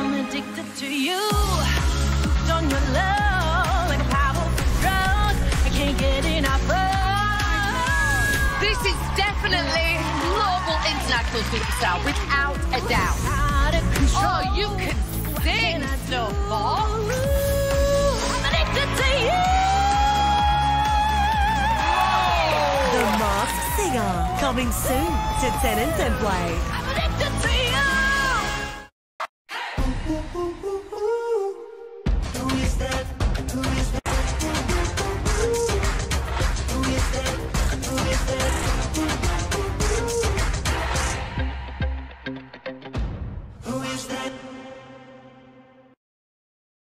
I'm addicted to you. Hooked on your love like a powerful drug. I can't get enough of. This is definitely global international superstar, without a doubt. Out of control. Oh, you can sing, Snowball. I'm addicted to you. The Masked Singer, coming soon to 10 and 10 Play. I'm addicted who is that?